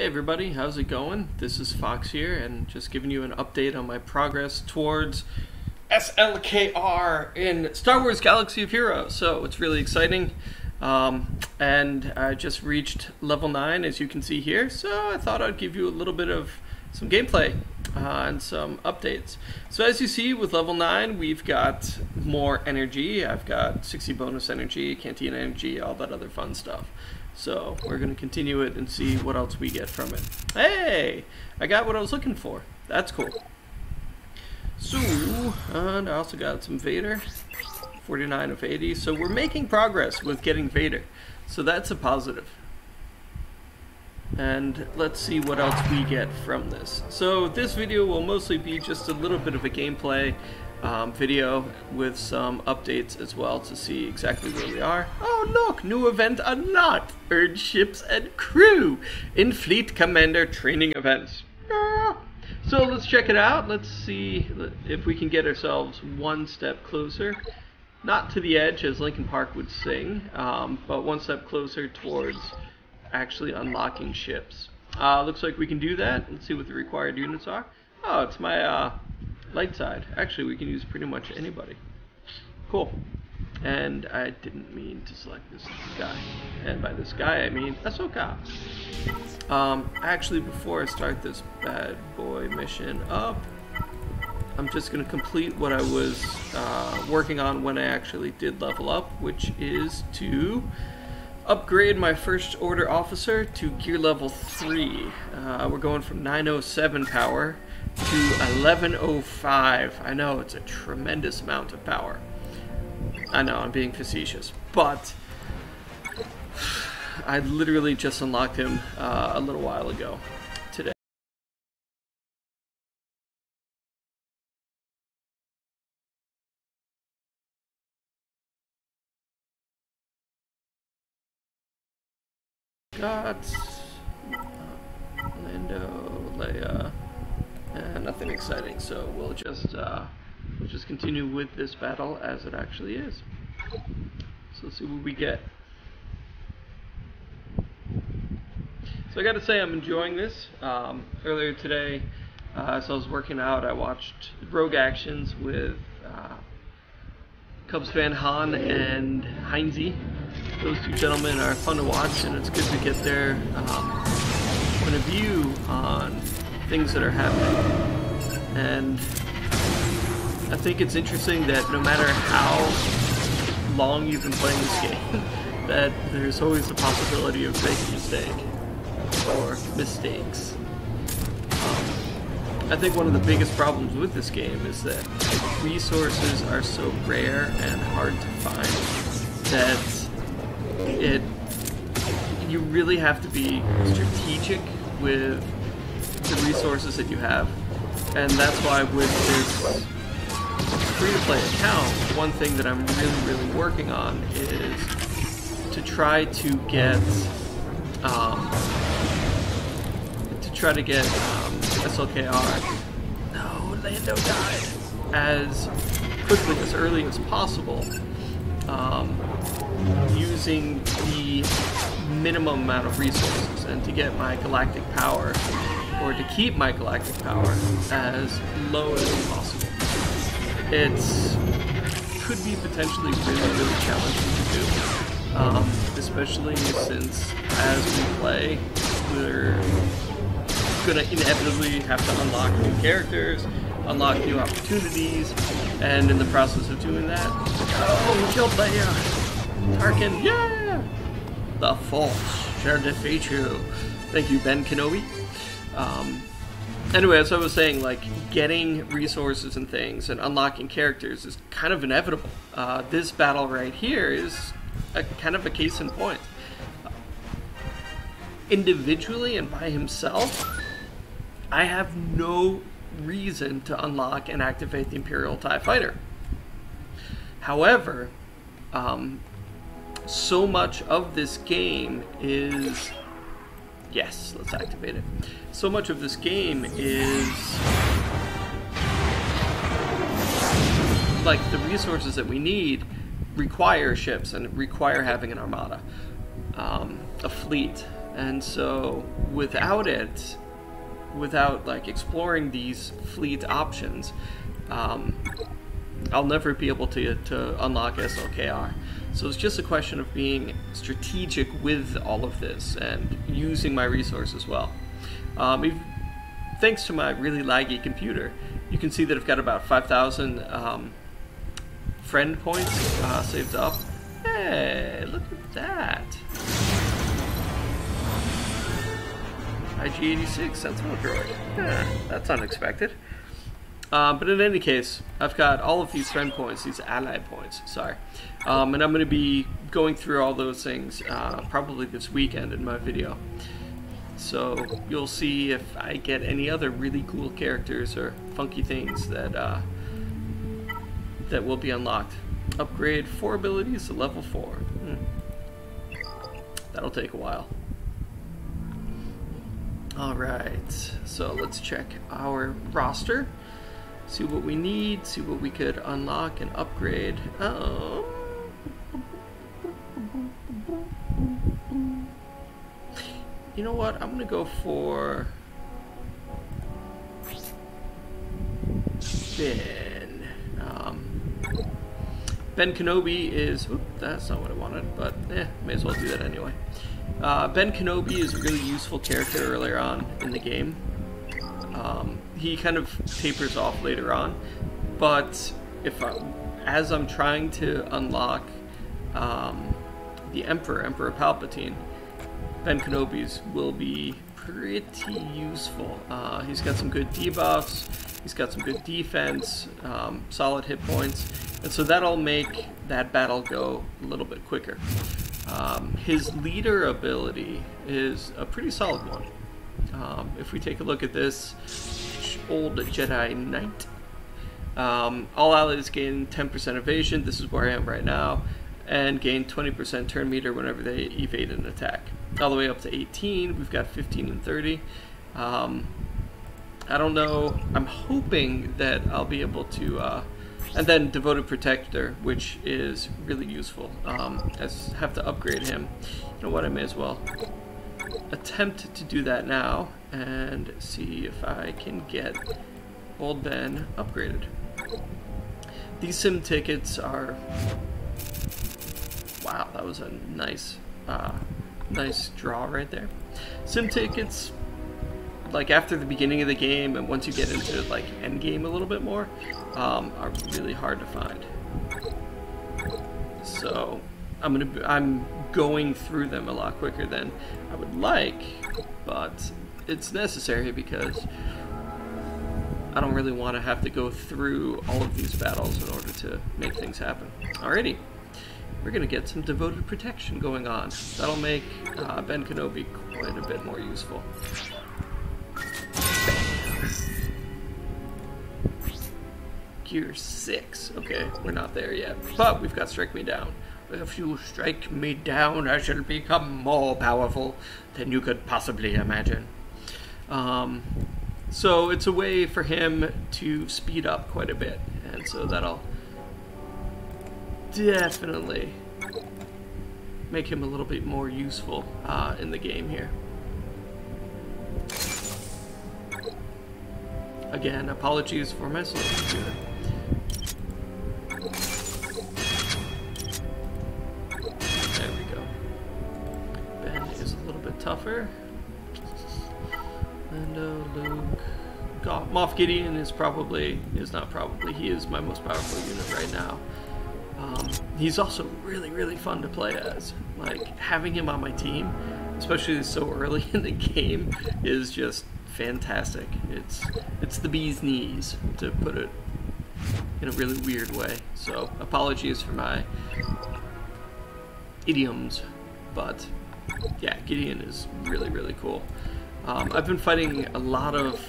Hey everybody, how's it going? This is Fox here, and just giving you an update on my progress towards SLKR in Star Wars Galaxy of Heroes. So it's really exciting. Um, and I just reached level 9 as you can see here, so I thought I'd give you a little bit of some gameplay uh, and some updates. So as you see with level 9 we've got more energy, I've got 60 bonus energy, canteen energy, all that other fun stuff. So we're going to continue it and see what else we get from it. Hey! I got what I was looking for. That's cool. So, and I also got some Vader. 49 of 80. So we're making progress with getting Vader. So that's a positive. And let's see what else we get from this. So this video will mostly be just a little bit of a gameplay um, video with some updates as well to see exactly where we are. Oh look, new event unlocked! Earn ships and crew in Fleet Commander training events. Ah. So let's check it out. Let's see if we can get ourselves one step closer. Not to the edge, as Linkin Park would sing, um, but one step closer towards actually unlocking ships. Uh, looks like we can do that. Let's see what the required units are. Oh, it's my uh, light side. Actually, we can use pretty much anybody. Cool. And I didn't mean to select this guy. And by this guy, I mean Ahsoka. Um, actually, before I start this bad boy mission up, I'm just going to complete what I was uh, working on when I actually did level up, which is to upgrade my first order officer to gear level 3. Uh, we're going from 907 power to 1105. I know it's a tremendous amount of power. I know, I'm being facetious, but I literally just unlocked him uh, a little while ago exciting, so we'll just uh, we'll just continue with this battle as it actually is. So let's see what we get. So I got to say I'm enjoying this. Um, earlier today, uh, as I was working out, I watched Rogue Actions with uh, Cubs fan Han and Heinze. Those two gentlemen are fun to watch, and it's good to get their um, point of view on things that are happening. And I think it's interesting that no matter how long you've been playing this game, that there's always the possibility of making a mistake or mistakes. Um, I think one of the biggest problems with this game is that resources are so rare and hard to find that it you really have to be strategic with the resources that you have. And that's why with this free-to-play account, one thing that I'm really, really working on is to try to get um, to try to get um, SLKR. No, Lando died as quickly as early as possible, um, using the minimum amount of resources, and to get my galactic power or to keep my galactic power as low as possible. It could be potentially really, really challenging to do, um, especially since as we play, we're gonna inevitably have to unlock new characters, unlock new opportunities, and in the process of doing that, oh, we killed Leia! Tarkin, yeah! The Force shall defeat you. Thank you, Ben Kenobi. Um, anyway, as I was saying, like getting resources and things and unlocking characters is kind of inevitable. Uh, this battle right here is a kind of a case in point. Individually and by himself, I have no reason to unlock and activate the Imperial TIE Fighter. However, um, so much of this game is Yes, let's activate it. So much of this game is like the resources that we need require ships and require having an armada, um, a fleet, And so without it, without like exploring these fleet options, um, I'll never be able to, to unlock SLKR. So it's just a question of being strategic with all of this and using my resources well. Um, if, thanks to my really laggy computer, you can see that I've got about 5,000 um, friend points uh, saved up. Hey, look at that. IG-86 Sentinel droid. Yeah, that's unexpected. Um, but in any case, I've got all of these friend points, these ally points, sorry. Um, and I'm going to be going through all those things uh, probably this weekend in my video. So you'll see if I get any other really cool characters or funky things that uh, that will be unlocked. Upgrade four abilities to level four. Hmm. That'll take a while. Alright, so let's check our roster. See what we need, see what we could unlock and upgrade. Um, you know what? I'm gonna go for Ben. Um, ben Kenobi is. That's not what I wanted, but eh, may as well do that anyway. Uh, ben Kenobi is a really useful character earlier on in the game. Um, he kind of tapers off later on, but if I, as I'm trying to unlock um, the Emperor, Emperor Palpatine, Ben Kenobi's will be pretty useful. Uh, he's got some good debuffs, he's got some good defense, um, solid hit points, and so that'll make that battle go a little bit quicker. Um, his leader ability is a pretty solid one. Um, if we take a look at this old Jedi Knight, um, all allies gain 10% evasion, this is where I am right now, and gain 20% turn meter whenever they evade an attack. All the way up to 18, we've got 15 and 30. Um, I don't know, I'm hoping that I'll be able to uh, and then Devoted Protector, which is really useful. Um, I have to upgrade him. You know what, I may as well attempt to do that now and see if I can get Old Ben upgraded. These sim tickets are... Wow, that was a nice, uh, nice draw right there. Sim tickets like after the beginning of the game and once you get into like end game a little bit more um, are really hard to find. So I'm gonna I'm going through them a lot quicker than I would like but it's necessary because I don't really want to have to go through all of these battles in order to make things happen. Alrighty we're gonna get some devoted protection going on that'll make uh, Ben Kenobi quite a bit more useful Gear 6. Okay, we're not there yet. But we've got Strike Me Down. If you strike me down, I shall become more powerful than you could possibly imagine. Um, so it's a way for him to speed up quite a bit. And so that'll definitely make him a little bit more useful uh, in the game here. Again, apologies for my slow computer. There we go. Ben is a little bit tougher. And uh, Luke. Moff Gideon is probably, is not probably, he is my most powerful unit right now. Um, he's also really, really fun to play as. Like, having him on my team, especially so early in the game, is just fantastic. It's it's the bee's knees, to put it in a really weird way. So apologies for my idioms, but yeah, Gideon is really, really cool. Um, I've been fighting a lot of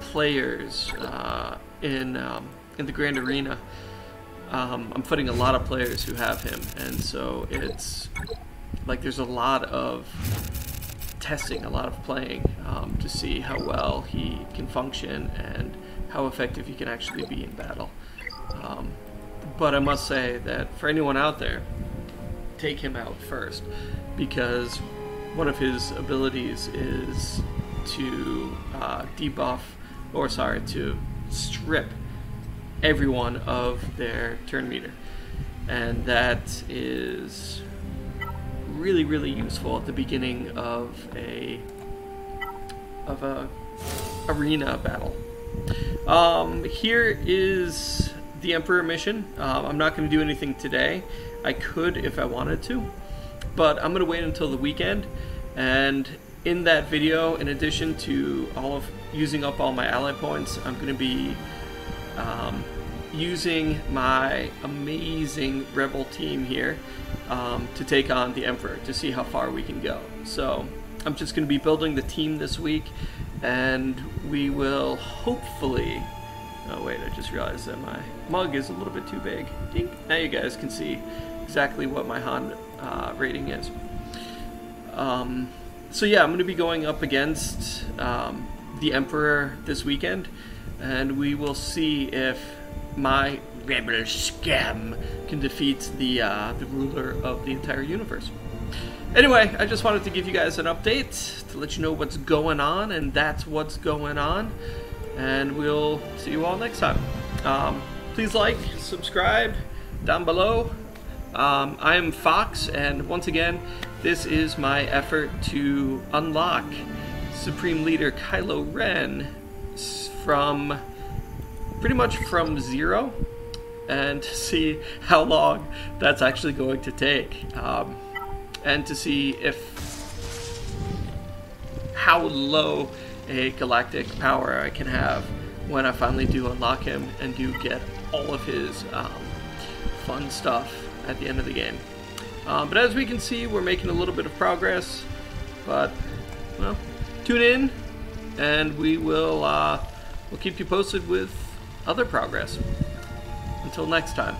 players uh, in um, in the Grand Arena. Um, I'm fighting a lot of players who have him, and so it's like there's a lot of testing, a lot of playing um, to see how well he can function and how effective he can actually be in battle. Um, but I must say that for anyone out there, take him out first because one of his abilities is to uh, debuff, or sorry, to strip everyone of their turn meter. And that is really, really useful at the beginning of a of a arena battle. Um, here is the Emperor mission. Um, I'm not going to do anything today. I could if I wanted to, but I'm going to wait until the weekend. And in that video, in addition to all of using up all my ally points, I'm going to be um, using my amazing rebel team here um, to take on the Emperor to see how far we can go. So I'm just going to be building the team this week, and we will hopefully. Oh wait, I just realized that my mug is a little bit too big. Now you guys can see exactly what my Han uh, rating is. Um, so yeah, I'm going to be going up against um, the Emperor this weekend, and we will see if my rebel scam can defeat the uh, the ruler of the entire universe. Anyway, I just wanted to give you guys an update to let you know what's going on, and that's what's going on. And we'll see you all next time. Um, please like, subscribe down below. Um, I am Fox, and once again, this is my effort to unlock Supreme Leader Kylo Ren from pretty much from zero and to see how long that's actually going to take. Um, and to see if how low a galactic power I can have when I finally do unlock him and do get all of his um, fun stuff at the end of the game. Um, but as we can see, we're making a little bit of progress. But well, tune in, and we will uh, we'll keep you posted with other progress. Until next time.